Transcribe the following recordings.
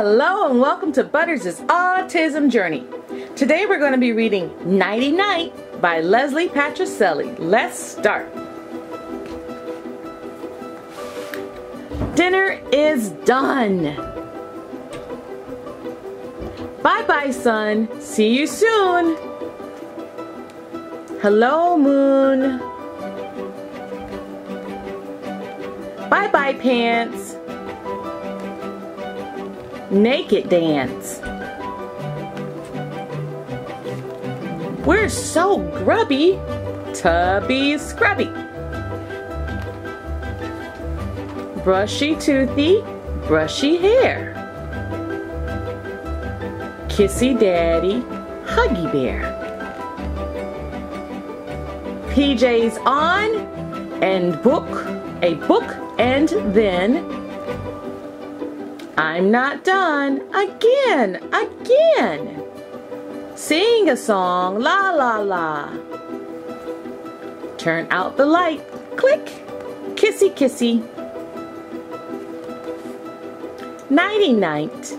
Hello and welcome to Butters' Autism Journey. Today we're going to be reading Nighty Night by Leslie Patricelli. Let's start. Dinner is done. Bye-bye, sun. See you soon. Hello, Moon. Bye-bye, Pants. Naked Dance. We're so grubby. Tubby Scrubby. Brushy Toothy, Brushy Hair. Kissy Daddy, Huggy Bear. PJs on and book, a book and then I'm not done. Again, again. Sing a song, la la la. Turn out the light, click. Kissy kissy. Nighty night.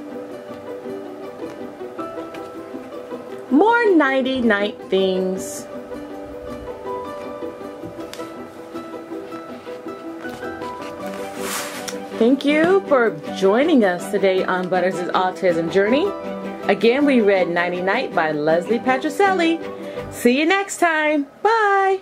More nighty night things. Thank you for joining us today on Butters' Autism Journey. Again, we read Nighty Night by Leslie Patricelli. See you next time. Bye.